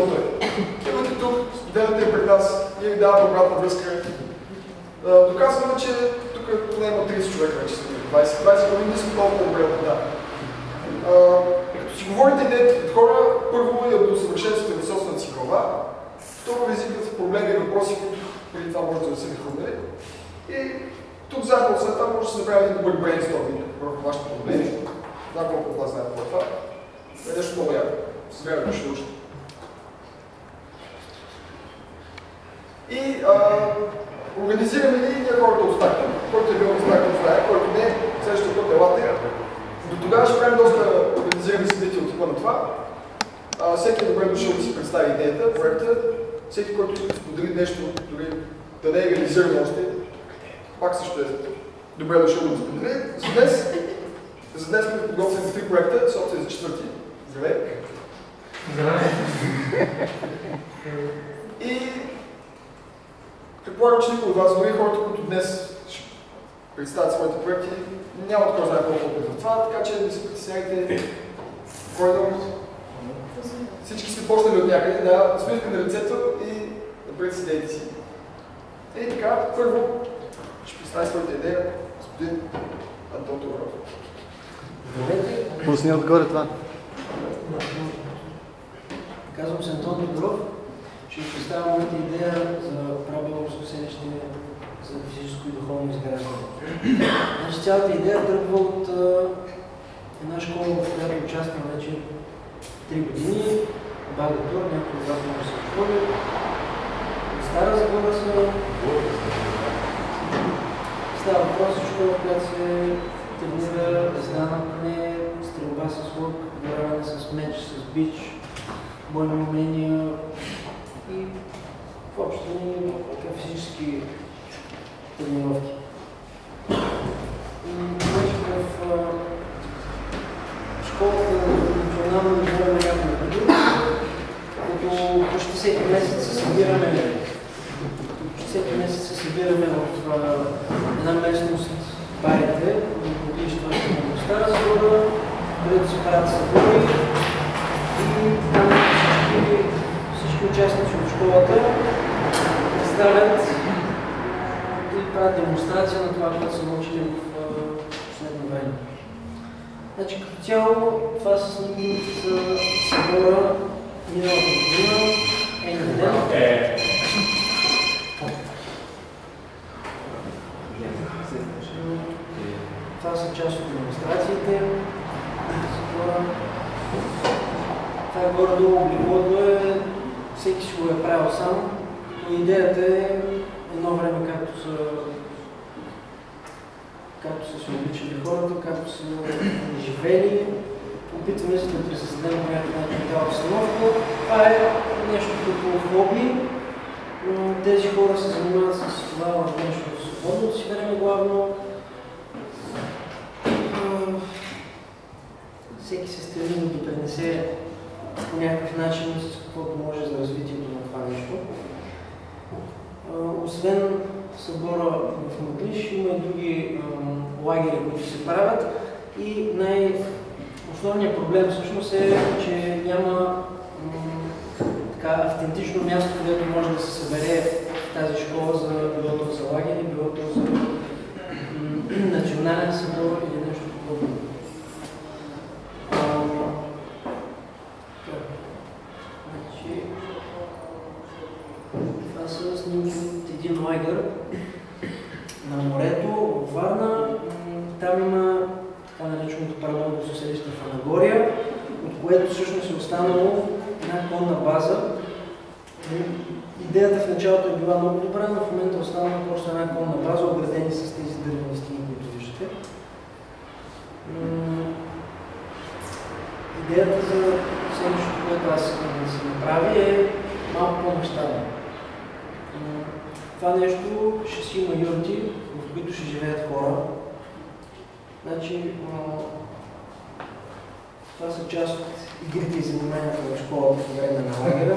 той. Идвате тук, студентите пред нас, ние ви даваме обратна връзка. Доказваме, че тук поне има 30 човека вече са 20, 20 години не сме толкова добре да. Като си говорите идеите хора, първо я да усъвършенствате на собствената си глава, второ изикват проблеми и въпроси, които преди това може да се ви хрумнали. И тук заедно след това може да се направи един добър брейнсторминг върху вашите проблеми. Знам колко от вас знаят това. Е нещо много яко. С времето ще учите. И а, организираме ли ние хората остатък, който е бил остатък знае, който не е следващия път елате. До тогава ще правим доста организирани събития от типа на това. А, всеки е добре дошъл да си представи идеята, проекта. Всеки, който иска да сподели нещо, дори да не е реализирано още, пак също е добре дошъл да го сподели. За днес, за днес сме подготвили три проекта, собствено за четвърти. Здравей! Здравей! И предполагам, че никой от вас, дори хората, които днес ще представят своите проекти, няма такова знае колко опит в това, така че не се притесняйте. Кой да Всички сме почнали от някъде, да, смирка на лицето и напред с идеите си. И така, първо ще представя своята идея господин Антон Тодоров. Пусни отгоре това. Казвам се Антон Тодоров. Ще представя моята идея за правилно селище за физическо и духовно изграждане. Значи цялата идея тръгва от една школа, в която участвам вече 3 години. Багатур, някой от вас може се школи. Стара Загора са. Става въпрос за школа, която се тренира езда на стрелба с лук, бораване с меч, с бич, бойни умения и в общи линии физически тренировки. Вече в школата на национално ниво на няколко години, като почти всеки месец се събираме всеки месец се събираме в една местност барите, училището на Стара Загора, където се правят събори школата представят и правят демонстрация на това, което са научили в последно време. Значи като цяло това са снимки за събора миналата година. Е. Това са част от демонстрациите. Това е горе-долу облеклото е, всеки си го е правил сам, но идеята е едно време, както са както са се обичали хората, както са живели, опитваме се да някакъв начин тази обстановка. Това е нещо като хобби. Тези хора се занимават с това в нещо свободното си време главно. Всеки се стреми да допринесе по някакъв начин с каквото може за развитието на това нещо. Освен събора в Маглиш, има и други лагери, които се правят и най-основният проблем всъщност е, че няма така автентично място, където може да се събере тази школа за билото за лагери, билото за национален събор или на морето, в Варна. Там има така нареченото паралелно селище в Анагория, от което всъщност е останало една конна база. Идеята в началото е била много добра, но в момента е останала просто една конна база, обградени с тези дървени стени, които виждате. Идеята за селището, което аз искам да се направи е малко по-мащабно. Това нещо ще си има юрти, в които ще живеят хора. Значи, това са част от игрите и заниманията в школата по време на лагера.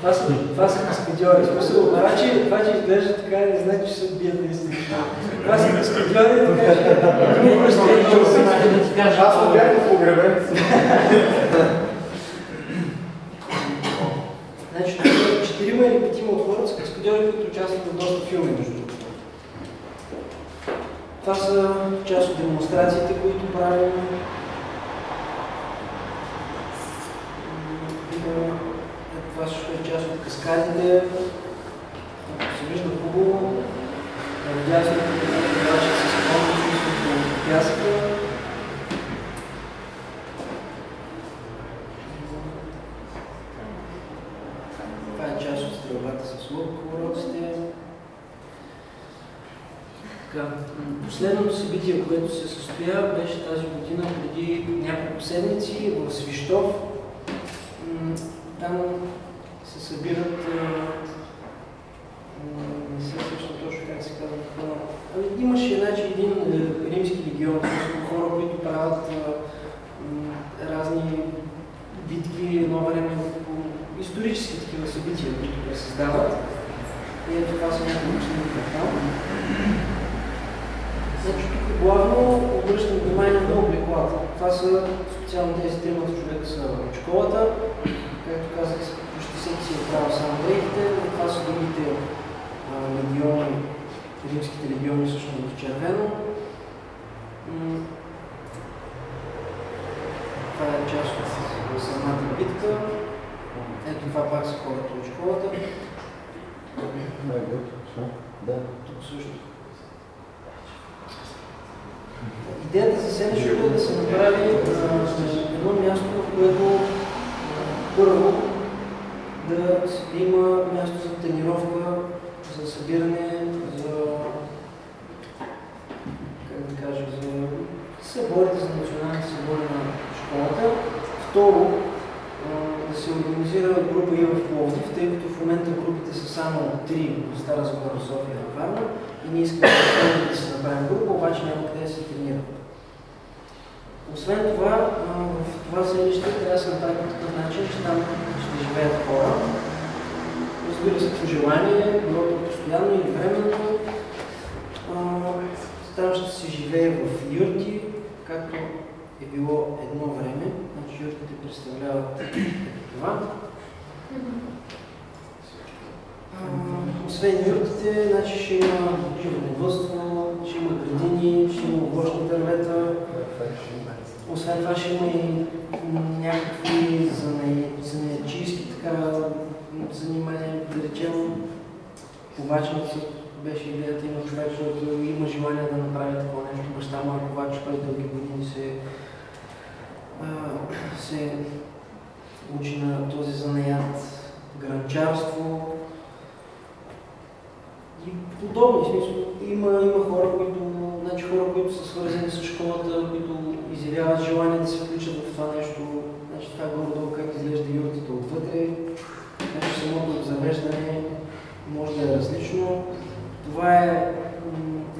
Това са, това са каскадьори. Смисъл, това, че, това, че изглежда така, не значи, че се бият наистина. Това са каскадьори, така че... Аз не бях погребен. Които участват в доста филми, между другото. Това са част от демонстрациите, които правим. Това също е част от каскадите. Ако се вижда хубаво, надясно обаче с кончици, с пясъка. Това е част от стрелбата с лук, уроците. Последното събитие, което се състоя, беше тази година преди няколко седмици в Свищов. Там се събират, а, м, не се сещам точно как се казва, а, ами, имаше значи, един е, римски легион, т.е. хора, които правят а, м, разни битки едно време по исторически такива събития, които те създават. И ето това са някои учените там. Значи тук главно обръщам внимание на облеклата. Това са специално тези тримата човека са от школата. Както казах, почти всеки си е правил само дрехите, но това са другите а, легиони, римските легиони всъщност в червено. М, Това е част от самата битка. Ето това пак са хората от школата. Да. Тук също. Идеята за седмичето е да се направи едно място, в което първо да има място за тренировка, за събиране, за как да кажа, за съборите, за националните събори на школата. Второ, група и в Пловдив, тъй като в момента групите са само три в Стара Загора, София и Варна и ние искаме да си направим група, обаче няма къде да се тренира. Освен това, в това селище трябва да се направи по такъв начин, че там ще живеят хора. Разбира се, по желание, било то постоянно или временно. Там ще се живее в юрти, както е било едно време. Значи юртите представляват това. Освен юртите, значи ще има животновътство, ще има градини, ще има овощни дървета. Освен това ще има и някакви занаячийски така занимания, да речем, ковачници беше идеята, има човек, който има желание да направи такова нещо. Баща му е ковач, той дълги години се, се учи на този занаят, гранчарство и подобни. Смисъл, има, има хора, които, значи хора, които са свързани с школата, които изявяват желание да се включат в това нещо. Значи това е горе-долу как изглежда юртата отвътре. Значи самото обзавеждане може да е различно. Това е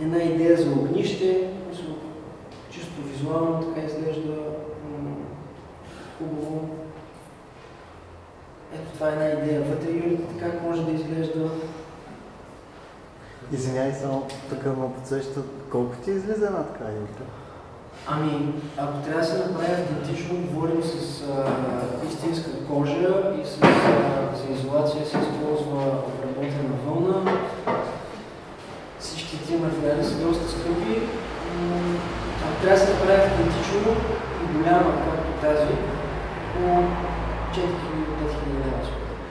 една идея за огнище, чисто визуално така изглежда хубаво. Ето това е една идея. Вътре юртата как може да изглежда. Извинявай, само тук ме подсеща колко ти излиза една така юрта? Ами, ако трябва да се направи автентично, говорим с а, истинска кожа и с, а, за изолация се използва обработена вълна. Всички тия материали са доста скъпи. М, Ако трябва да се направи автентично и голяма, както тази, по 4 000 лева. според мен.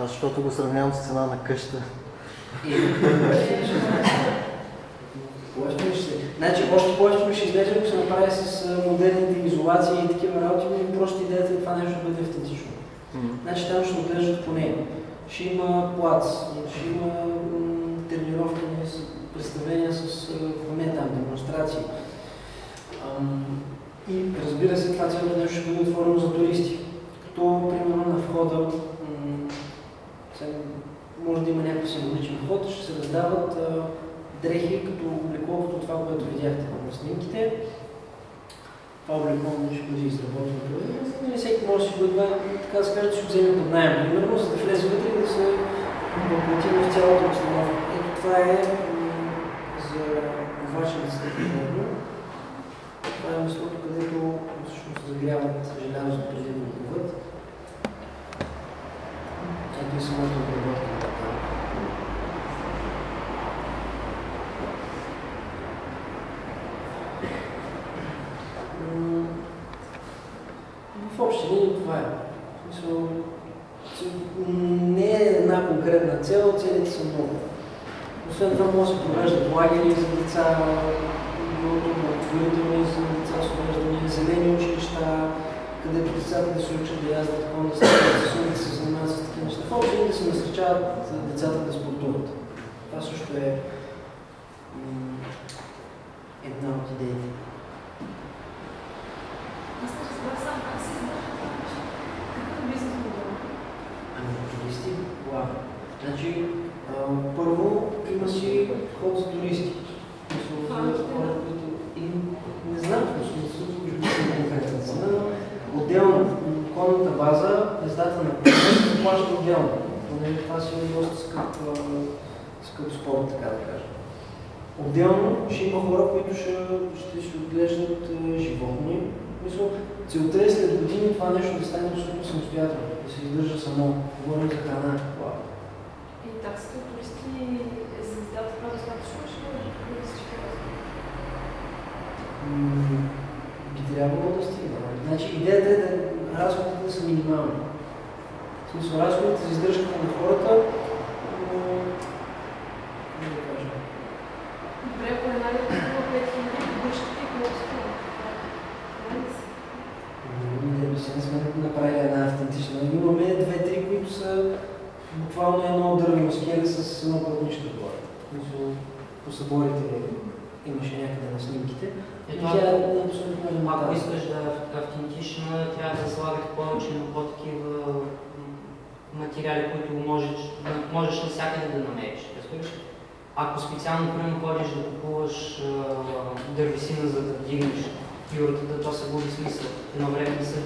Аз защото го сравнявам с цена на къща. Значи, още по-ефтино ще излезе, ако се направи с модерните изолации и такива работи, но просто идеята е това нещо да бъде автентично. Значи там ще отглеждат поне. Ще има плац, ще има тренировки, представления с поне там, демонстрации. И разбира се, това цялото нещо ще бъде отворено за туристи. Като, примерно, на входа може да има някакъв символичен вход, ще се раздават а, дрехи като облекло, като това, което видяхте на снимките. Това облекло ще бъде изработено. Нали, всеки може да си го едва, така да се каже, го вземе под найем, примерно, за да влезе вътре и да се въплати в цялата обстановка. Ето това е за вашите примерно. Това е местото, където всъщност загряват желязо преди да го коват. Ето и самото обработка. М, В общи това е. Не е една конкретна цел, целите са много. Освен това може да се провеждат лагери за деца, благотворителни за деца с увреждания, зелени училища, където децата да се учат да яздат да се да се занимават с В общи линии да се насърчават децата да спортуват. Това също е една от идеите. Аз не разбрах сам как се издържа това нещо. Какъв е бизнес модел? Ами, туристи, вау. Значи, а, първо има си ход за туристи. Мисъл, Това за е нещо, хора, да. които... И не знам, в смисъл, не конкретна цена, но отделно конната база, ездата на коня се плаща отделно. Понеже това си е доста скъп, скъп спорт, така да кажа. Отделно ще има хора, които ще, ще си отглеждат животни. Мисъл, целта е след години това нещо да стане абсолютно самостоятелно, да се издържа само. Говорим за храна. И таксата от туристи за издата това достатъчно ще би трябвало да стигне. Значи идеята е да разходите да са минимални. Смисъл, разходите за издръжката на хората, м, как да кажа, Добре, ако една лета струва 5 хиляди, бъдещите колко струва? Си? не би се не сме направили една автентична. Имаме две-три, които са буквално едно дървено скеле с едно пътничка горе. Мисъл, По съборите имаше някъде на снимките. Е, И това, тя е абсолютно ако искаш да е автентична, трябва да слагате повече на по-такива м, материали, които можеш, да, можеш навсякъде да намериш. Разбираш? Ако специално, примерно, ходиш да купуваш дървесина, за да вдигнеш юртата, то се губи смисъл. Едно време не се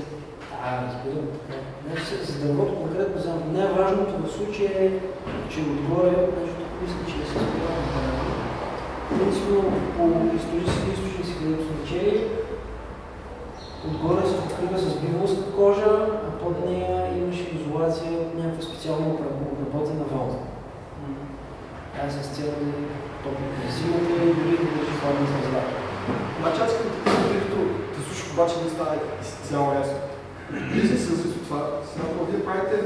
разбирам. Значи, за дървото конкретно за най-важното в случая е, че отгоре, нещо мисля, че не се Принципно по исторически източници, където сме чели, отгоре се покрива с биволска кожа, под нея имаше изолация от някаква специално обработена вълна. Това е с цел да топли зимата и дори да държи хладна звезда. Значи аз искам да питам, тъй като те слушах, обаче не става изцяло ясно. Бизнес се разви от това. Сега, ако вие правите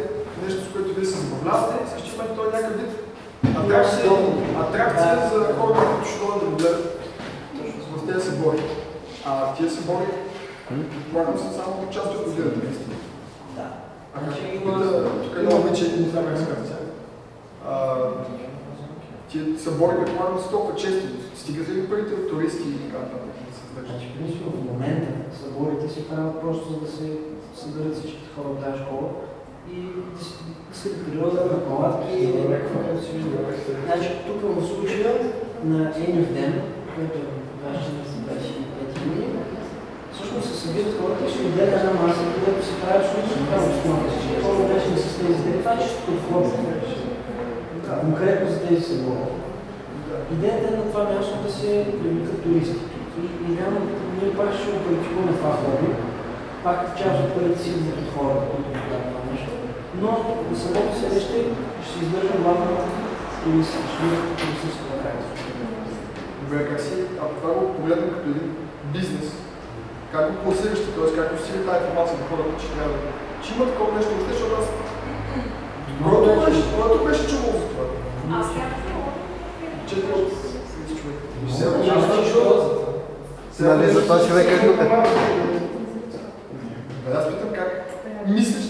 нещо, с което вие се забавлявате, в същия момент той е някакъв вид атракция, атракция Да. за хората, които ще ходят да го гледат в тези събори. А тия събори, предполагам са само част от годината, наистина. Значи тук, има- тук вече един, не знам как се казва. Тия събори, предполагам, са толкова чести. Стигат ли парите от туристи и така нататък? Значи, принципно в момента съборите се правят просто за да се съберат всичките хора от тази школа и да се, да се природа на палатки и някакво, което се вижда. Значи, тук в случая на Енив ден, който е вашия на 25 юни, всъщност се събират хората и се отделя една маса, където се прави абсолютно това основа. Всички хора вече с тези изделия. Това е чисто хора. Конкретно за тези събори. Идеята е на това място да се привлекат туристи. И няма, ние пак ще квалификуваме това хобби. Пак част от парите си идват от хората, които правят това нещо. Но на самото селище ще се издържа главно туристи, ще бъдат туристическа атракция. Добре, как си, ако това го погледнем като един бизнес, как го пласираш, т.е. как усили тази информация на хората, че трябва да... Че има такова нещо въобще, защото аз... Доброто беше, доброто беше чувал за това. Аз. Четири от 30 човека. Нали за това човек е тук. Аз питам как мислиш.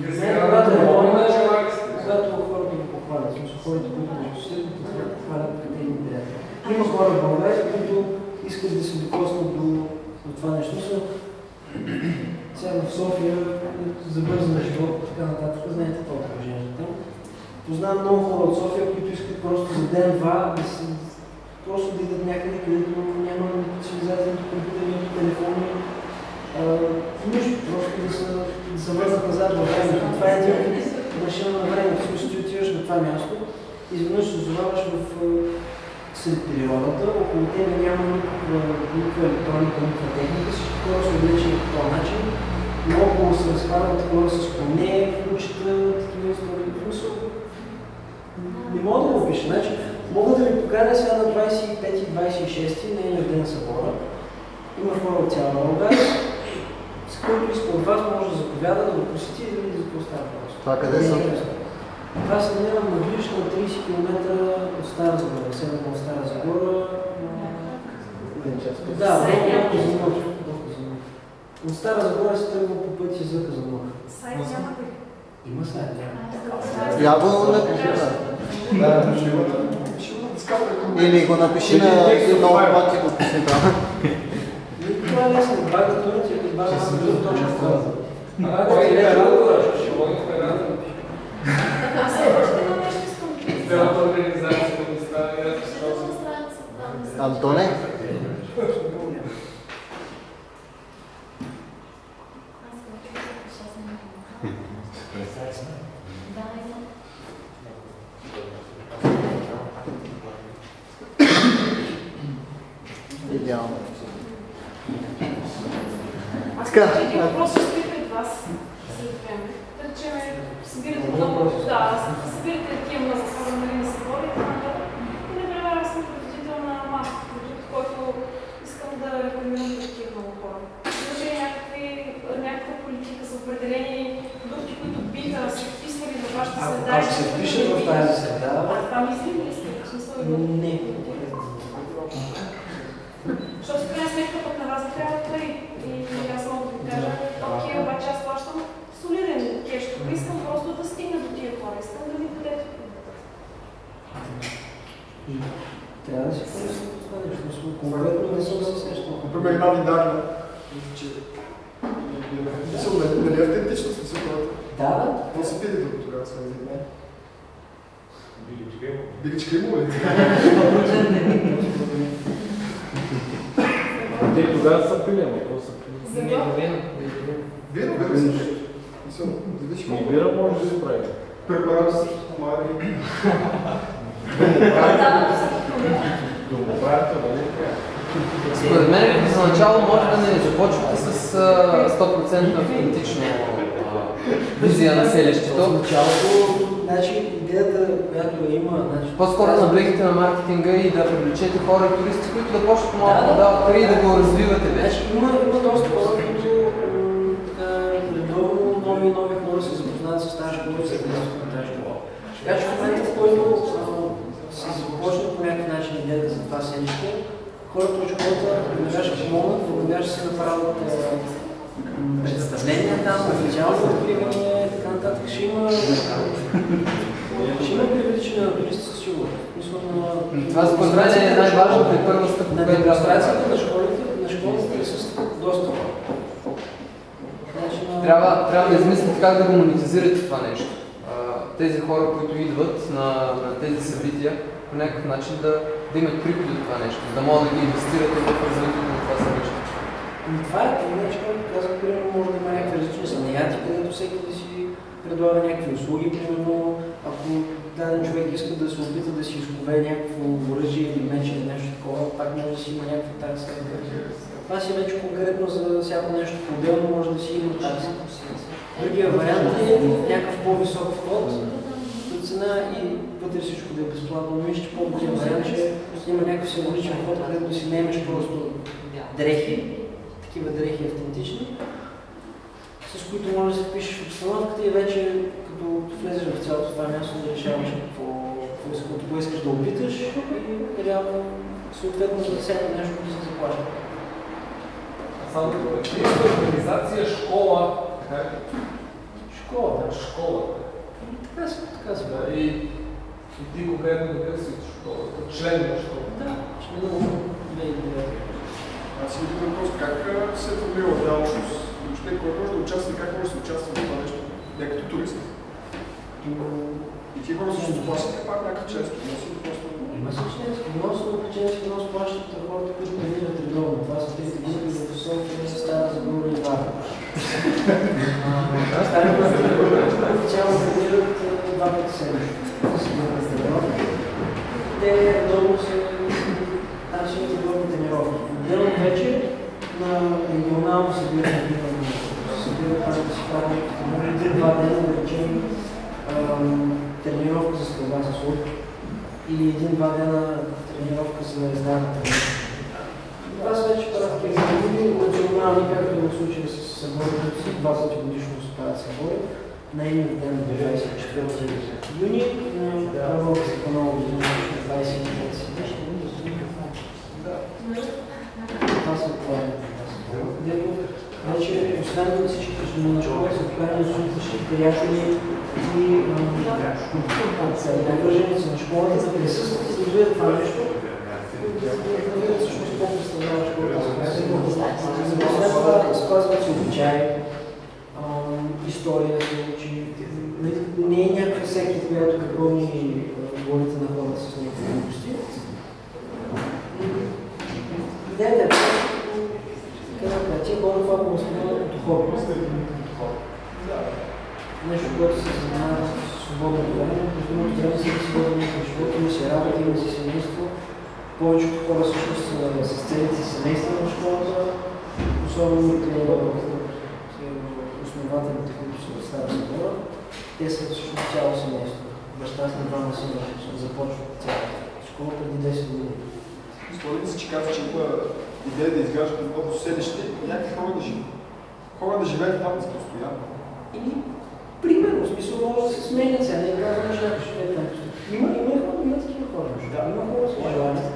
Не, когато е хората го похвалят, хората, които го похвалят къде им приятели. Има хора в България, които искат да се докоснат до, до това нещо. Мисля, сега в София за бърза живот така нататък, знаете това е положението там. Познавам много хора от София, които искат просто за ден-два да се просто да идат някъде, където няма цивилизация, нито компютър, нито телефони. Нищо, просто да се, да се върнат назад във времето. Това е един машина на времето. В смисъл, ти отиваш на това място, изведнъж се озоваваш в а, сред природата, около тебе няма никаква, никаква електроника, никаква техника, всички хора са облечени по този начин, много се разхванат хора с коне, кучета, такива истории. В смисъл, Не мога да го опиша. Значи, мога да ви покажа сега на 25 и 26 нейния ден събора. Има хора от цяла България, с който иска от вас може да заповяда, да го посети и да види за какво става въпрос. Това къде Не е са? Това се намира на Виш на 30 км от Стара Загора, северно от Стара Загора. Да, много малко нощ. От Стара Загора се тръгва по пътя за Казанлък. Сайт няма ли? Има сайт, да. Я го напиши, да. Ще има Или го напиши на едно пъти го пусни там. И Това е лесно. Бага турът или бага точка това. Кой е Антоне? Аз вече запиша, аз не мога. Да, има. Идеално. Аз Така, вече един а- въпрос ще стои пред вас след време. Да речем, събирате много, да, събирате такива на заслуга нали, на събори и така нататък. И, например, аз съм производител на масов продукт, който искам да рекламирам за такива много хора. Имаше ли някакви, някаква политика за определени продукти, които биха се вписвали в вашата Ако среда? ако се впишат в тази среда, А това мислим ли сте? Не. Защото в крайна сметка пък на вас ви трябва пари. И аз мога да ви кажа, окей, обаче аз плащам солиден кеш. Искам просто да стигна до тия хора. Искам да ми дадете. Трябва да си помисля за това нещо. Конкретно не съм се срещал. Например, една виндарна, мисля, че Мисъл, нали е автентично смисъл, хората. Да, да. Какво се пили тук тогава с тези? Биличка има ли? 100% Те тогава са пили, ама какво са пили? За Не, вино. Вино, вино се. Мисъл, зависи И колко. бира може да се прави. Препарат с комари. Да, Домоправите, нали? Според мен, за начало може да не започвате с а, 100% автентична а, визия на В селището. началото, значи, идеята, която има, значи... По-скоро наблегнете на маркетинга и да привлечете хора и туристи, които да почнат малко Да, да да. дават пари и да го развивате вече. Значи, има, има доста хора, които редовно нови и нови хора се запознават с тази школа и на тази школа. Така че в момента, в който се започне по някакъв начин идеята за това селище, хората от школата веднага ще помогнат, веднага ще се направят представления там, официални откривания и така нататък. Ще има, ще има привличане на туристи със сигурност. На- Това според мен е най-важната и първа стъпка, на демонстрацията на школите, на школите присъстват доста хора. Значи, на- Трябва, трябва да измислите как да го монетизирате това нещо. Тези хора, които идват на, на тези събития, по някакъв начин да, да имат приходи от това нещо, за да могат да ги инвестирате в развитието на това събитие. Ами това е, иначе, както казах, примерно може да има някакви различни занятия, където всеки да си предлага някакви услуги, примерно ако даден човек иска да се опита да си изкове някакво оръжие или меч или нещо такова, пак може да си има някаква такса. Това си вече конкретно за всяко нещо по-отделно може да си има такса. Другия вариант е някакъв по-висок вход до цена и вътре всичко да е безплатно. Но Мисля, че по-добрият вариант е да има някакъв символичен вход, където да си наемеш просто дрехи, такива дрехи автентични, с които можеш да се впишеш в обстановката и вече като влезеш в цялото това място да решаваш какво, какво, искаш- какво искаш да опиташ и реално съответно за всяко нещо да се заплаща. Само организация, школа. Как? Школа, да. Школа. Така се, така се. Да, И, и ти конкретно какъв си от школата? Член на школата. Да, ще ми да Аз си един въпрос, как се е формирала тази общност? Въобще, кой може да участва и как може да се участва в това нещо? Не като турист. И ти хора също заплащат пак някакъв често. Не си просто... Има си членски внос, но членски внос плащат хората, които тренират редовно. Това са трите групи в София, Стара Загора и Варна. Стара официално тренират два пъти седмично. Те редовно се Отделно вече на регионално събиране на събират там да си правят един два дена, да речем, тренировка за стрелба с лук и един-два дена тренировка за издаването. Това са вече правят екзамени, национални, както в случая с съборите си, два пъти годишно се правят събори. На един ден до 24 юни, работа се по ново година на 29 Това са плановете. Дето вече освен всички на школа са да слушат всички приятели и привърженици на школата да присъстват и да видят това нещо, какво спазват се обичаи, ам, история да се учи. Нали, Не е някаква секта, която да пълни главите на хората с някакви глупости. Идеята е, тия хора това го възприемат като хобби. Нещо, което се занимава с свободното време, през другото време си да си води някакъв живот, има си работа, има си семейство. Повечето хора всъщност са с целите семейства на школата, особено те основателите, които са в Стара Загора, те са всъщност цяло семейство. Баща с на двама сина започват цялата школа преди 10 години. Според се, че казва, че има идея да изграждат едно селище и някакви хора да живеят. Хора да живеят там постоянно. Или, примерно, смисъл може да се сменят сега, не казвам, че някой ще е там. Има, има, хора, има такива хора. Да, има хора с желание.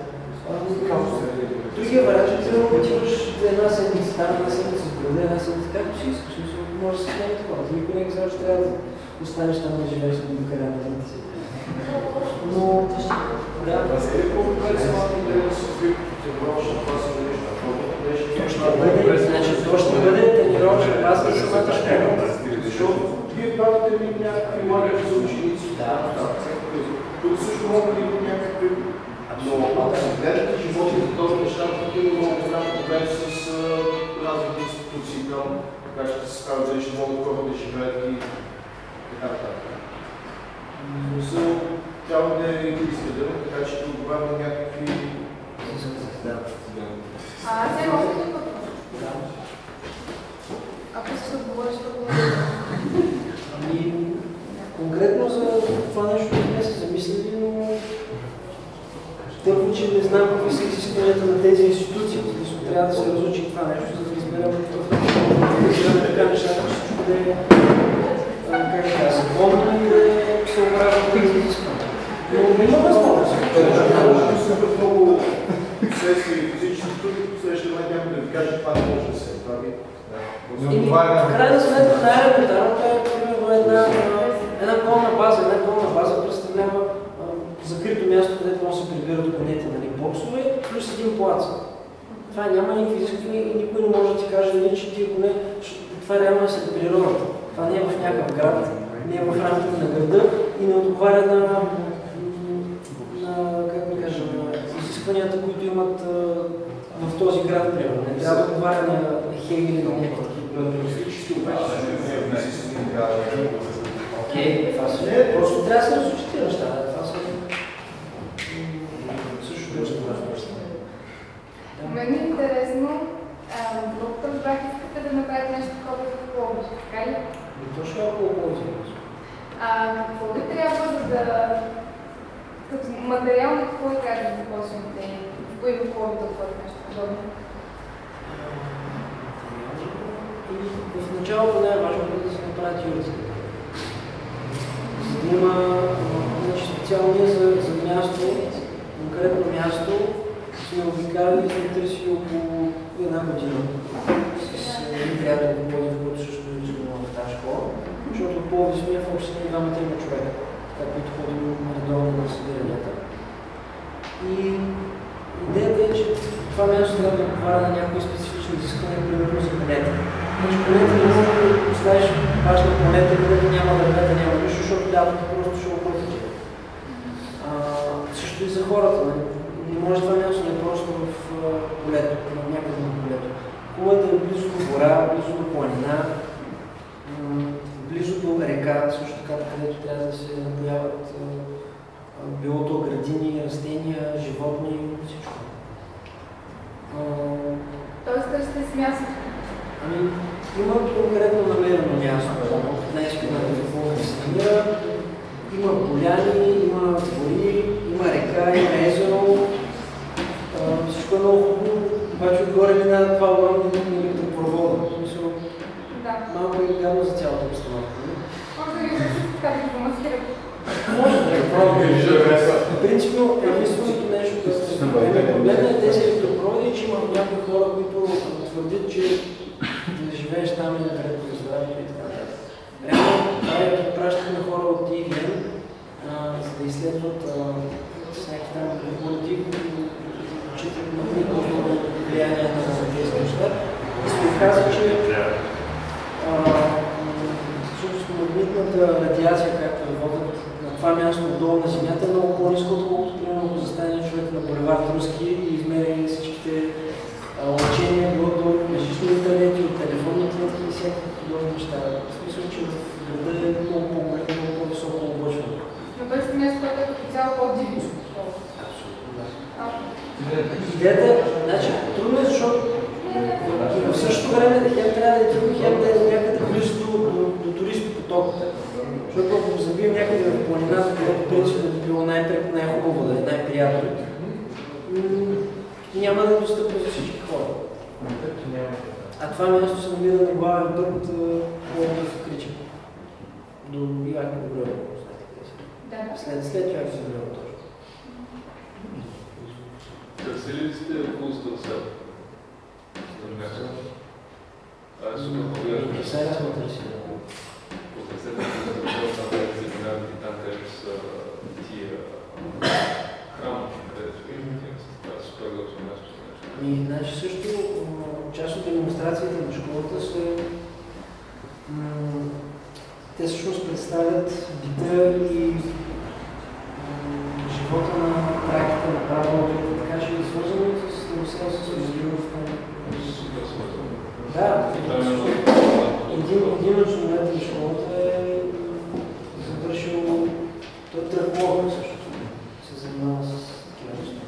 Другия вариант е да отиваш за една седмица там, една седмица града, една седмица както си искаш. Може да се сменят хората. Никой не казва, че трябва да останеш там да живееш на дните си. Но, да. Ще бъде, значи, то ще бъде тренировъчна база за самата. Защото вие правите ли някакви лагери за ученици? Да. Тук също могат да имат някакви... Но ако гледате животите, този неща, с разните институции там, как ще се справят, дали ще могат хора да живеят и така нататък. Смисъл, трябва да е изгледано, така че да отговаря някакви... А, имам още един въпрос. Ако да отговориш, да отговориш. Ами, конкретно за това нещо не се замислили, но първо, че не знам какви са изискванията на тези институции. Смисъл, трябва да се разучи това нещо, за да разберем да така нещата, че всичко да е как да кажа, законно и да е съобразно тези изисквания. Но има възможност. Супер много следствия и физически труд, следващия момент някой да ви каже, това не може да се. Това ви не Еми, отговаря в на крайна сметка най-елементарното е примерно една, една колна база. Една колна база представлява закрито място, където може да се прибират конете, нали, боксове, плюс един плац. Това няма никакви изисквания и никой не може да ти каже, нали, че тия коне, това реално е след природата. Това не е в някакъв град, не е в рамките на града и не отговаря на изискванията, които имат в този град, примерно. Не трябва да отговаря на Хегел или на някакви това са. Не, просто трябва да се разучи тези неща. Това са. Също доста важно. Мен е интересно, докато разбрах, искате да направите нещо такова в Пловдив, така ли? Точно около. А, какво ви трябва за да... Като материално какво ви трябва да започнете? Кой в Пловдив да отворите нещо подобно? И в началото най-важното е да се направят юридите. За да има значи, специално за, за място, конкретно място, сме обикали и сме търсили около една година с един приятел който също е в тази школа, защото сме в община двама трима човека, които ходим редовно на събиранията. И идеята е, че това място трябва да отговаря на някои специфични изисквания, примерно за конете. Значи конете не може да поставиш баш конете, където няма дървета, няма нищо, защото лятото просто ще протече. Също и за хората. Не, не може това място да е просто в полето, някъде на полето. Хубаво е да близо до гора, близо до планина, близо до река, също така, където трябва да се напояват а, а, било то градини, растения, животни, всичко. А, място. Ами, има конкретно намерено място, 15 км в се намира. Има поляни, има гори, има река, има езеро. А, всичко е много хубаво, обаче отгоре мина това огромно електропровода. Да. малко е гадно за цялата обстановка. нали? Може да така да го маскирате. Може да е. Принципно, единственото нещо, което е проблемно е тези електропроводи, че има някои хора, които твърдят, че да живееш там е вредно за здравето и така нататък. Реално, това е, пращахме хора от ИВН, за да изследват някакви там полити, отчитат магнитното влияние на тези неща. И се оказа, че а, м, всъщност магнитната радиация, както я водят на това място отдолу на Земята, е много по-низко, отколкото примерно ако застане човек на булевард Руски и измери всичките а, лъчения, било до межични интернети, от телефонни клетки и всякакви подобни неща. В смисъл, че в града е много по-голямо, много по-високо облъчване. Но бъдете място, което е като цяло по-дивично. А, Идеята е, значи, трудно е, защото и в същото време хем трябва да е трудно, хем да е някъде близо до, до, до туристопотока. Защото ако го забием някъде в планината, където принципно би било най- най-хубаво, да е най-приятно, м, няма да е достъпно за всички хора. А това място се намира на главен път Пловдив Крича. До са. да, да. След, след Яко Гребе точно. Търсили ли сте вкусата на село? Това е супер хубаво. Сега сме търсили. там, където са тия храм, където това е супер готово място. И значи също част от демонстрациите на школата са те всъщност представят бита и живота на практика на правилото, така че е свързано с Старосел с супер. Да, един, един от членовете на школата е завършил, той е тръглог също, се занимава с такива неща.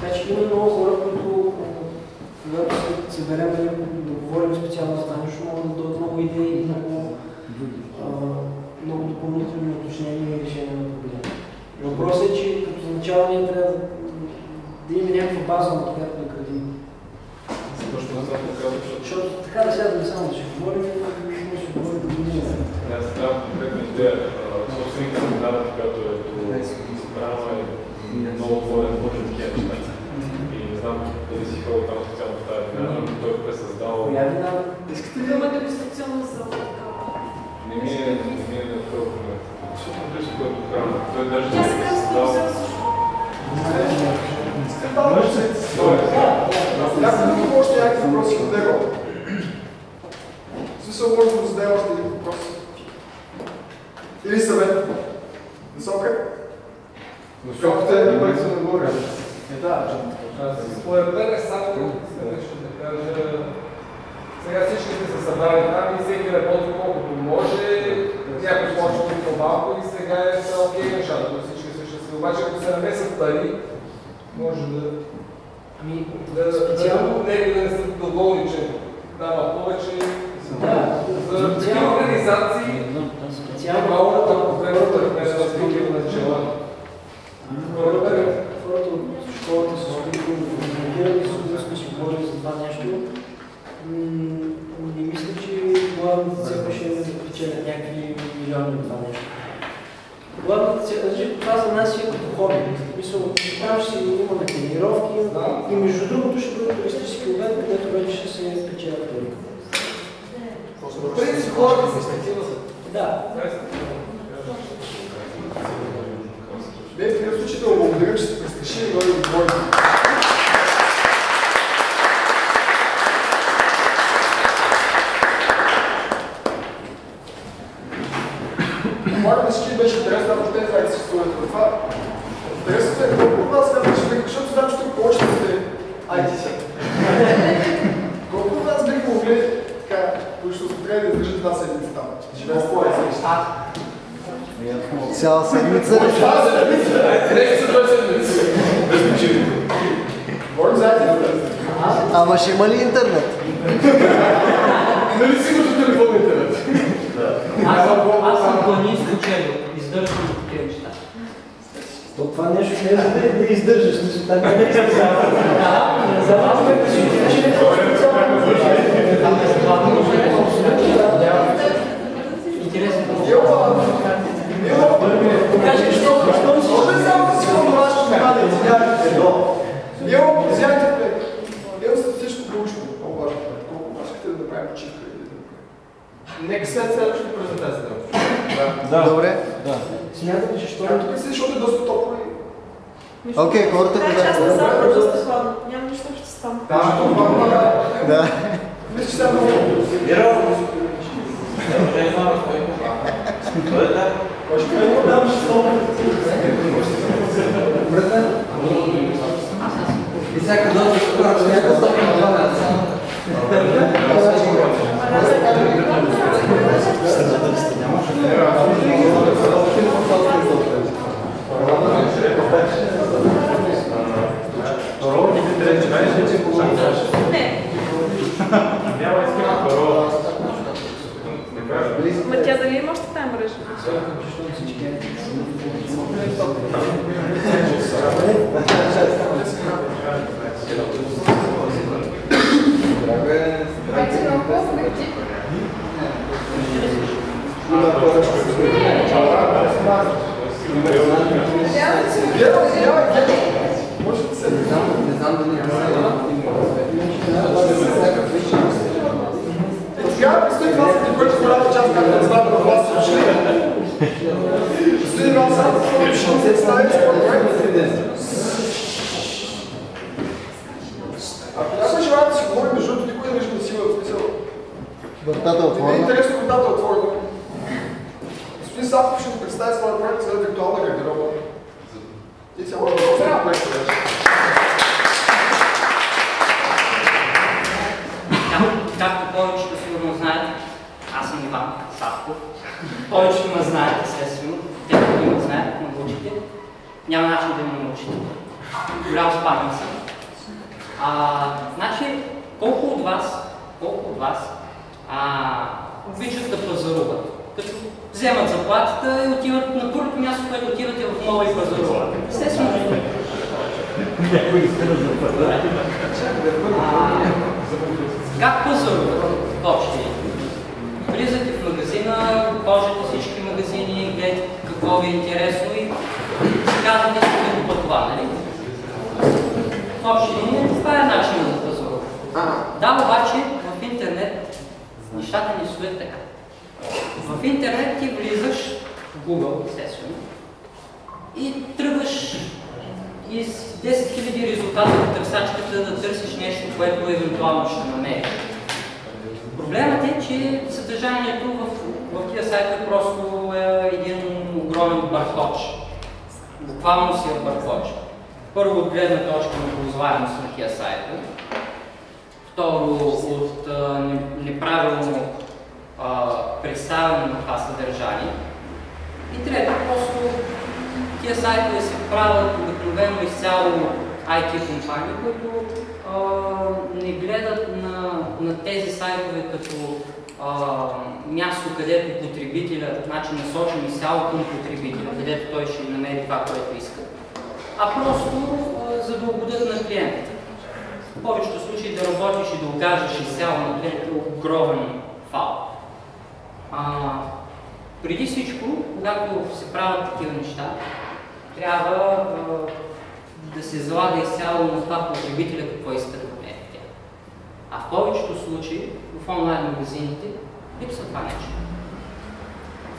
Така че има много хора, които когато се съберем да говорим специално за това нещо, могат да дадат много идеи и много, а, много допълнителни уточнения и решения на проблема. Въпросът е, че като начало ние трябва да, да имаме някаква база, на която да градим. Защото Защото така да сядаме само да си говорим, може да си говорим до година. аз давам конкретна идея. Собственика на сградата, която е до Брама е много отворен, може такива неща. И не знам дали си ходил там специално в тази вина, но той е създал... Коя вина? Искате ли Има дегустационна зала. такава. Не ми е, не ми е на този момент. Супер близко е до храма. Той даже не е създал... Е. Някой друг има още някакви въпроси към него. В смисъл може да зададе още един въпрос. Или съвет. Насока? Насоката е пък се нагоре. Е, да, Според мен е само нещо да кажа. Сега всичките са събрали там и всеки работи колкото може. Някой почва по-малко и сега е са окей нещата, всички са щастливи. Обаче ако се намесят пари, може да, Ами, да, специално, да, да не са доволни, че дава повече. да, За такива специално, организации специално малко хората, по-конкретно хората, да не са стигнали начала. хората, хората от школата, с които комуникираме, с които сме си говорили за това нещо, м, не мисля, че главната цел ще е да печелят някакви милиони от това нещо. Главната цел, значи, това за нас е като хоби. В Смисъл, там ще си имаме тренировки и между другото ще бъде туристически обед, където вече ще се печелят пари. В принцип хората са такива. Да, Вие в такъв случай да му благодаря, че сте прескашили и дойде да говорите. Предполагам, на всички беше интересно, ако ще знаете си историята на това. Интересното е колко от вас смятате, защото знам, че тук повече сте IT си. Колко от вас бих могли, така, които ще успеят да издържат една седмица там? Живеят с това седмица. Цяла седмица ли? Това седмица! Седмица до седмица. Говорим за интернет. Ама ще има ли интернет? Нали си имаш телефон интернет? Аз съм, аз съм планинско чело, издържам такива неща. То това нещо не е за да издържаш, там не е. За вас ме си че не Интересно. Що, ли само да си имам това, ще. Имам статистическо проучване, много важно. бе. Колко искате да направим почивка или да направим? Нека след следващата презентация да Да. Добре. Смятате, че що Ами тук си, защото е доста топло и... Окей, хората Това е го част на знаят. залата, е доста хладно. Няма нищо общо с това. Да. Да. Мисля, че сега много. И всяка доза шоколад, всяка стока на това Не. Ма тя дали има още тази мрежа? Вече много по-обектив. Надявам се, че Гледам, извинявай, гледам. Може да се... Не знам, не знам дали Е, Тогава предстои това, за което голямата част, както не знам, на вас са учили. Предстои една само, ще се представи според Ако някой желая да си говори, между другото, никой не вижда сила, в смисъл. Вратата е Не е отворена. интересно вратата е отворена. Господин Сапов ще ни представи своя проект за виртуална гардероба. Ти сега може да проекта вече. Както, както повечето сигурно знаят, аз съм Иван Савков. Повечето ме знаят, естествено. Те, които не ме знаят, ме научите. Няма начин да ме научите. Голям спаден съм. А, значи, колко от вас, колко от вас а, обичат да пазаруват? Като вземат заплатата и отиват на първото място, което отиват е в мола и пазаруват. Естествено, а, как пазаруват общи? Влизате в магазина, хождате всички магазини, гледате какво ви е интересно и си казвате, че ви купа това, нали? В общи линии това е начинът за пазаруване. Да, обаче в интернет нещата не стоят така. В интернет ти влизаш в Google, естествено, и тръгваш из 10 000 резултата в търсачката да търсиш нещо, което евентуално ще намериш. Проблемът е, че съдържанието в, в тия сайтове просто е един огромен бъркоч. Буквално си е бъркоч. Първо от гледна точка на ползваемост на тия сайтове. Второ от а, не- неправилно а, представяне на това съдържание. И трето, просто тия сайтове се правят обикновено изцяло IT компании, които а, не гледат на, на тези сайтове като а, място, където потребителя, значи насочен изцяло към потребителя, където той ще намери това, което иска, а просто а, за да угодят на клиента. В повечето случаи да работиш и да окажеш изцяло на клиента огромен фал. А, преди всичко, когато се правят такива неща, трябва а, да се залага изцяло на това потребителя какво иска да намери тя. А в повечето случаи, в онлайн магазините, липсва това нещо.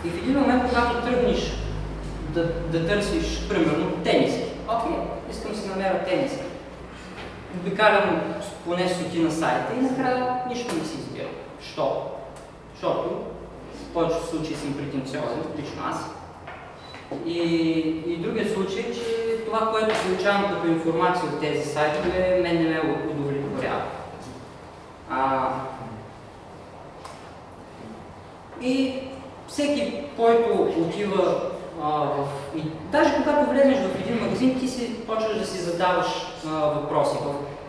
И в един момент, когато тръгнеш да, да търсиш, примерно, тениски. Окей, искам да си намеря тениски. Обикалям поне стотина сайта и накрая нищо не си избирам. Що? Защото в повечето случаи съм претенциозен, лично аз. И, и другия случай е, че това, което получавам като информация от тези сайтове, мен не ме удовлетворява. А, и всеки, който отива а, в... И даже когато влезеш в един магазин, ти си почваш да си задаваш а, въпроси.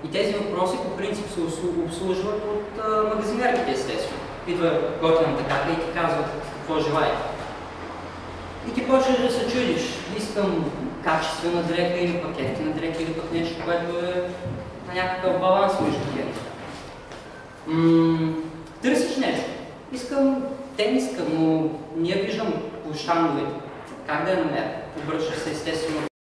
И тези въпроси по принцип се обслу- обслужват от а, магазинерките, естествено. Идва готината кака и ти казват какво желаете. И ти почваш да се чудиш. Искам качествена дреха или пакетки на дреха или пък нещо, което е на някакъв баланс между. М, Търсиш нещо. Искам тениска, но я виждам по щандовете. Как да я намеря? Обръщаш се естествено